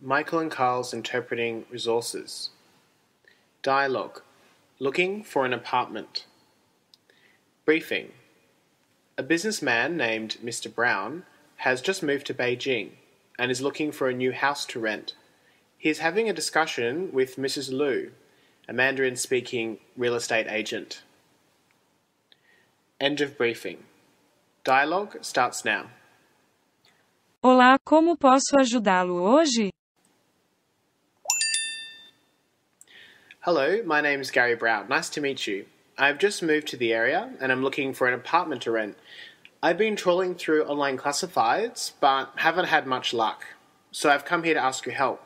Michael and Carl's interpreting resources. Dialogue. Looking for an apartment. Briefing. A businessman named Mr. Brown has just moved to Beijing and is looking for a new house to rent. He is having a discussion with Mrs. Lu, a Mandarin speaking real estate agent. End of briefing. Dialogue starts now. Olá, como posso ajudá-lo hoje? Hello, my name is Gary Brown. Nice to meet you. I've just moved to the area and I'm looking for an apartment to rent. I've been trawling through online classifieds, but haven't had much luck. So I've come here to ask your help.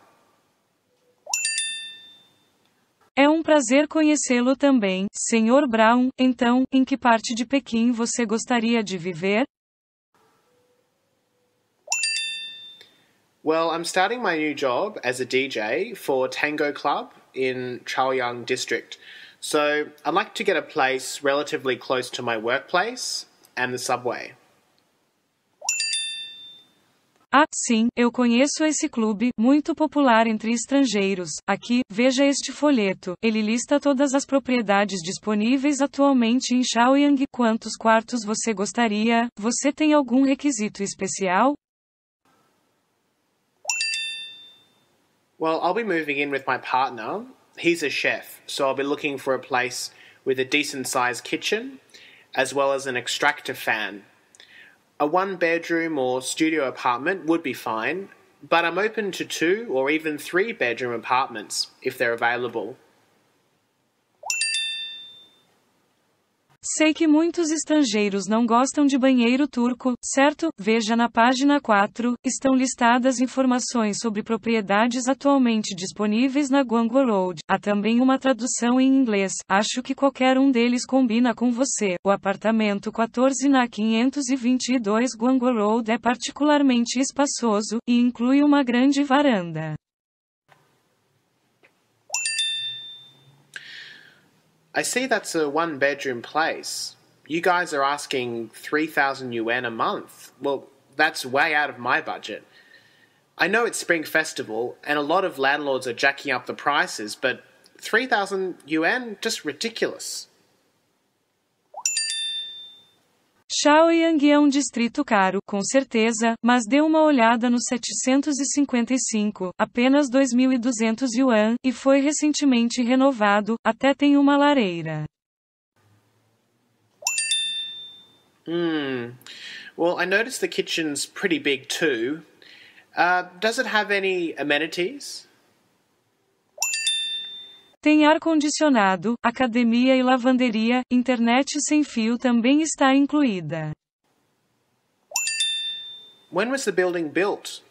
É um prazer conhecê-lo também, Sr. Brown. Então, em que parte de Pequim você gostaria de viver? Well, I'm starting my new job as a DJ for Tango Club in Chaoyang District. So I'd like to get a place relatively close to my workplace and the subway. Ah, sim, eu conheço esse clube, muito popular entre estrangeiros. Aqui, veja este folheto. Ele lista todas as propriedades disponíveis atualmente em Shaoyang. Quantos quartos você gostaria? Você tem algum requisito especial? Well, I'll be moving in with my partner. He's a chef, so I'll be looking for a place with a decent sized kitchen, as well as an extractor fan. A one bedroom or studio apartment would be fine, but I'm open to two or even three bedroom apartments if they're available. Sei que muitos estrangeiros não gostam de banheiro turco, certo? Veja na página 4, estão listadas informações sobre propriedades atualmente disponíveis na Guangzhou Road. Há também uma tradução em inglês. Acho que qualquer um deles combina com você. O apartamento 14 na 522 Guangzhou Road é particularmente espaçoso e inclui uma grande varanda. I see that's a one bedroom place. You guys are asking 3,000 yuan a month. Well, that's way out of my budget. I know it's Spring Festival and a lot of landlords are jacking up the prices, but 3,000 yuan? Just ridiculous. Shaoyang é um distrito caro, com certeza, mas dê uma olhada no 755, apenas 2.200 yuan, e foi recentemente renovado, até tem uma lareira. Hmm. Well, I noticed the kitchen's pretty big too. Uh, does it have any amenities? Tem ar-condicionado, academia e lavanderia, internet sem fio também está incluída. When was the building built?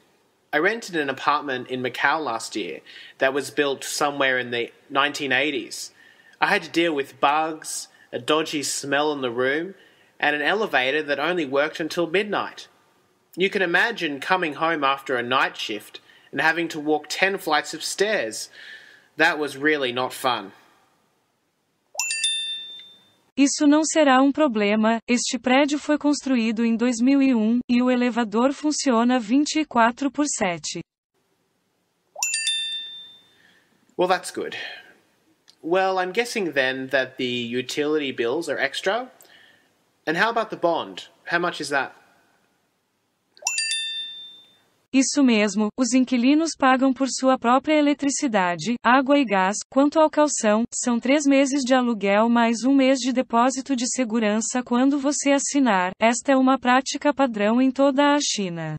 I rented an apartment in Macau last year that was built somewhere in the 1980s. I had to deal with bugs, a dodgy smell in the room, and an elevator that only worked until midnight. You can imagine coming home after a night shift and having to walk 10 flights of stairs. That was really not fun. Isso não será um problema. Este prédio foi construído em 2001 e o elevador funciona 24 por 7. Well, that's good. Well, I'm guessing then that the utility bills are extra. And how about the bond? How much is that? Isso mesmo, os inquilinos pagam por sua própria eletricidade, água e gás. Quanto ao calção, são três meses de aluguel mais um mês de depósito de segurança quando você assinar. Esta é uma prática padrão em toda a China.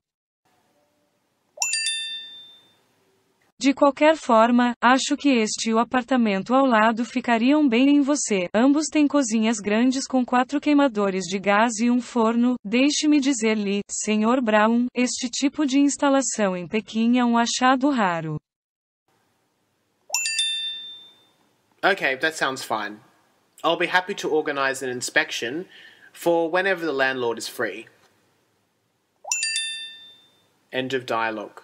De qualquer forma, acho que este e o apartamento ao lado ficariam bem em você. Ambos têm cozinhas grandes com quatro queimadores de gás e um forno. Deixe-me dizer-lhe, Sr. Brown, este tipo de instalação em Pequim é um achado raro. Okay, that sounds fine. I'll be happy to organize an inspection for whenever the landlord is free. End of dialogue.